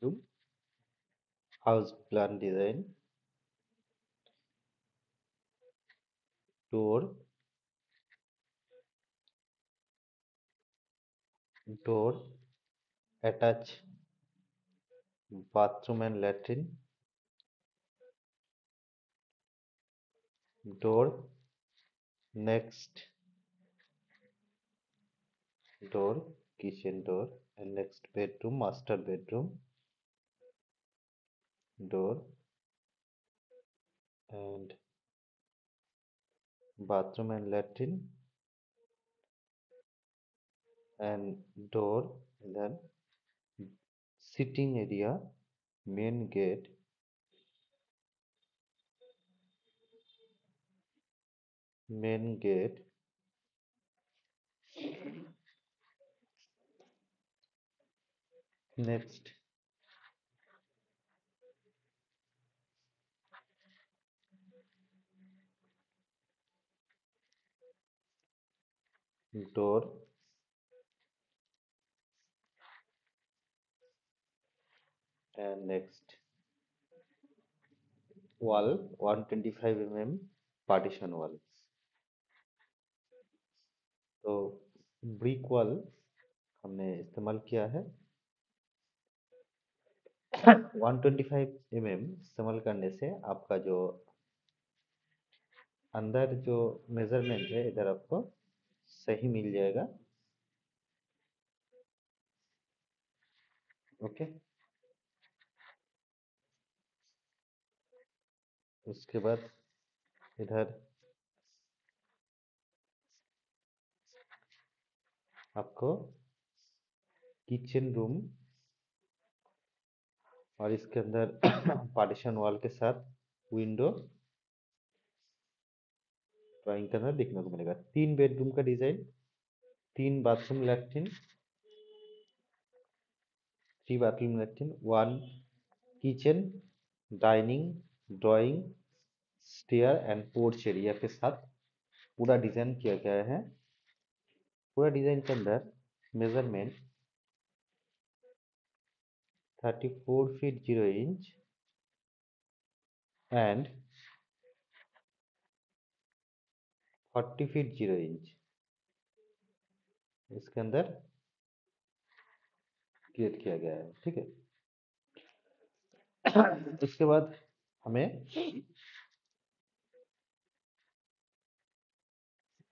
bedroom house plan design door door attach bathroom and latrine door next door kitchen door and next bedroom master bedroom door and bathroom and latrine and door and then sitting area main gate main gate next door and next. Wall 125 mm partition wall. तो brick wall हमने इस्तेमाल किया है। 125 mm इस्तेमाल करने से आपका जो अंदर जो मेज़रमेंट है, इधर आपको सही मिल जाएगा। ओके। उसके बाद इधर आपको किचन रूम और इसके अंदर पार्टीशन वॉल के साथ विंडो ड्राइंग के अंदर देखने को मिलेगा। तीन बेडरूम का डिज़ाइन तीन bathroom latrine three bathroom latrine one kitchen dining drawing stair and porch area के साथ पूरा डिज़ाइन किया गया है। पूरा डिज़ाइन के अंदर measurement 34 feet 0 inch and 40 feet 0 inch इसके अंदर क्रिएट किया गया है, ठीक है? इसके बाद हमें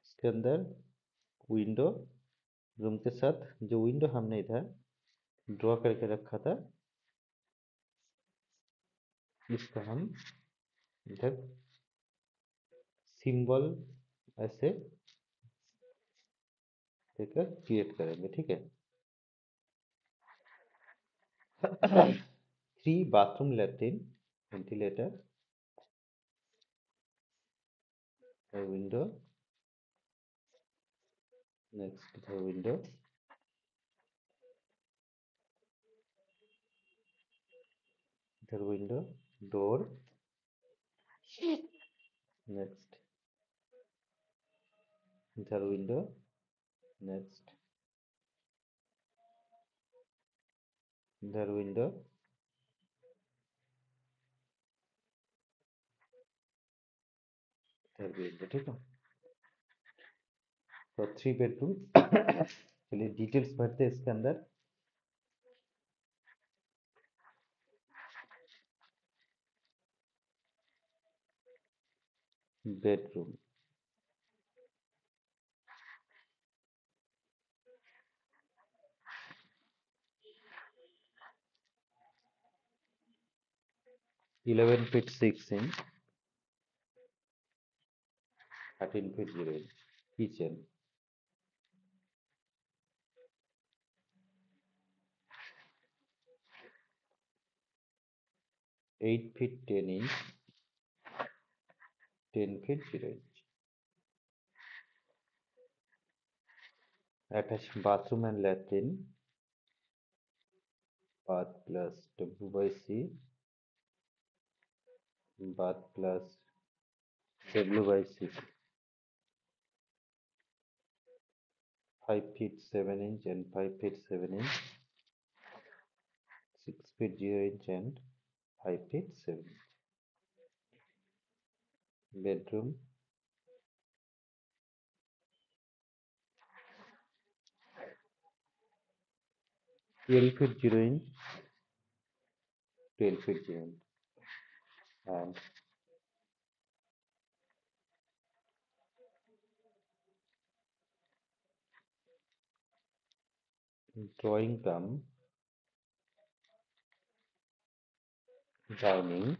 इसके अंदर विंडो, रूम के साथ जो विंडो हमने इधर ड्रॉ करके रखा था, इसका हम इधर सिंबल ऐसे देकर क्रिएट करेंगे ठीक है? Three bathroom latrine ventilator window next the window the window door next enter window next enter window enter window ठीक है तो थ्री बेडरूम चलिए डिटेल्स भरते हैं इसके अंदर bedroom 11 feet 6 inch 13 feet 0 inch kitchen eight feet ten inch ten feet zero inch attached bathroom and latrine bath plus W by C bath plus W by 6 Five feet seven inch and five feet seven inch. 6 feet 0 inch and 5 feet 7 inch. Bedroom 12 feet 0 inch 12 feet 0 inch and drawing come dining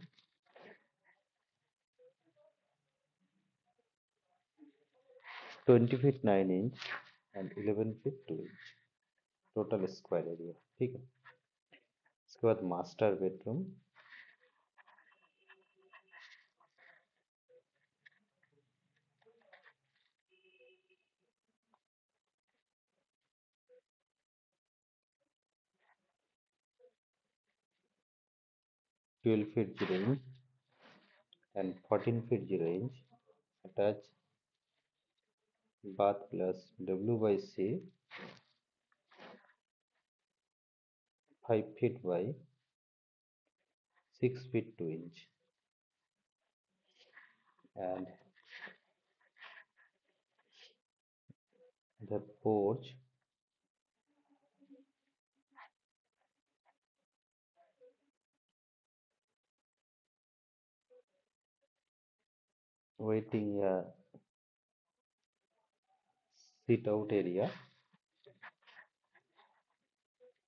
twenty feet nine inch and eleven feet two inch total square area ठीक है? इसके बाद master bedroom twelve feet zero inch and 14 feet 0 inch attach bath plus W by C 5 feet by 6 feet 2 inch and the porch waiting uh, sit out area.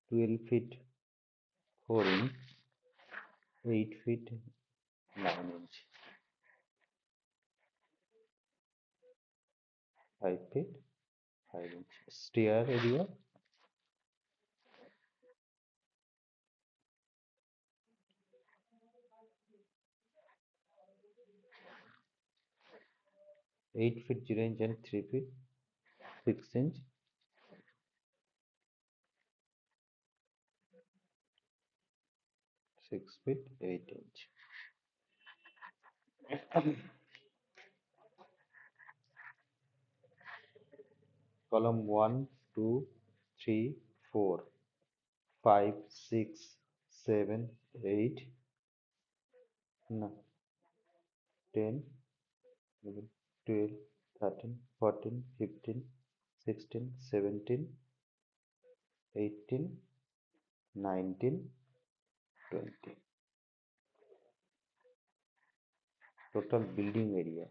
12 feet 4 inch. 8 feet 9 inch. 5 feet 5 inch. Stair area eight feet zero inch and three feet six inch. Six feet eight inch. Column one two three four five six seven eight ten 11, 12, 13, 14, 15, 16, 17, 18, 19, 20. Total building area.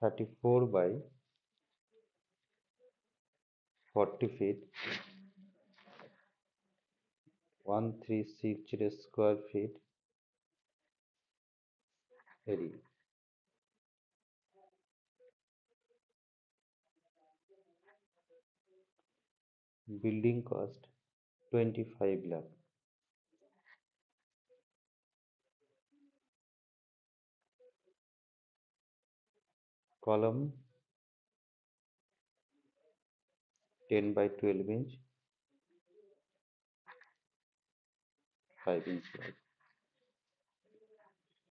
Thirty-four by forty feet 1360 square feet area. Building cost 25 lakh. Column 10 by 12 inch I think.